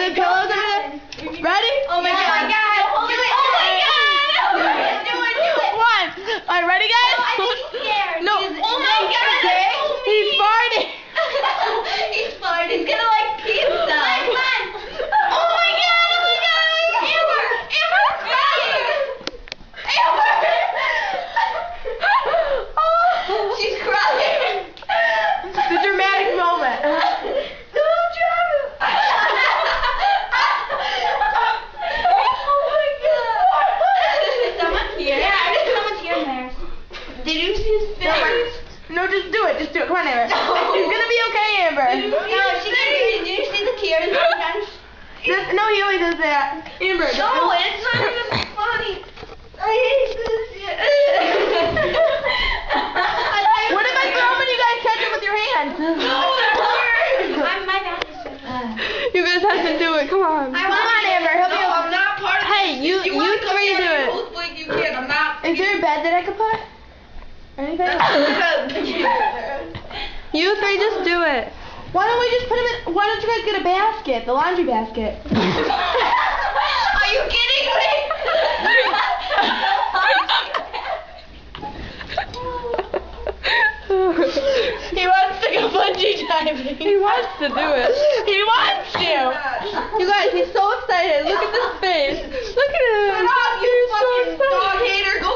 Gotta go. No, just do it. Just do it. Come on, Amber. No. It's gonna be okay, Amber. No, she didn't. Did you see the tears? This- no, he always does that. Amber. No, it's not even funny. I hate this. What if I throw him and you guys catch him with your hands? No. I'm my bad. You guys have to do it. Come on. I Come on, Amber. Help me. No, I'm not part of Hey, you You, you want to come three do it. like you can. I'm not. Is there a bed that I could put? Anything? You three just do it. Why don't we just put him in? Why don't you guys get a basket, the laundry basket? Are you kidding me? He wants to go bungee diving. he wants to do it. He wants to. You guys, he's so excited. Look at this face. Look at him. Stop, you He's so fucking dog excited. hater. Go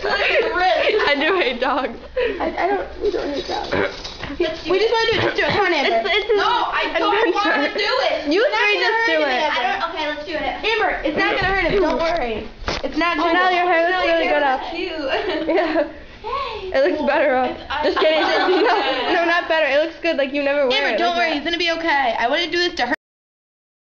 slit your wrist. I do hate dogs. I, I don't. We don't need that. We just want to do it. Just do it. Come on, Amber. It's it's No, I don't want to do it. You three just do it. I don't. Okay, let's do it. Amber, it's not gonna hurt him. Don't worry. It's not oh, going Chanel, to. your hair looks really good up. Cute. Yeah. It looks better up. Just kidding. No, no, not better. It looks good. Like you never wear Amber, it. don't like worry. that. He's gonna be okay. I wouldn't do this to her.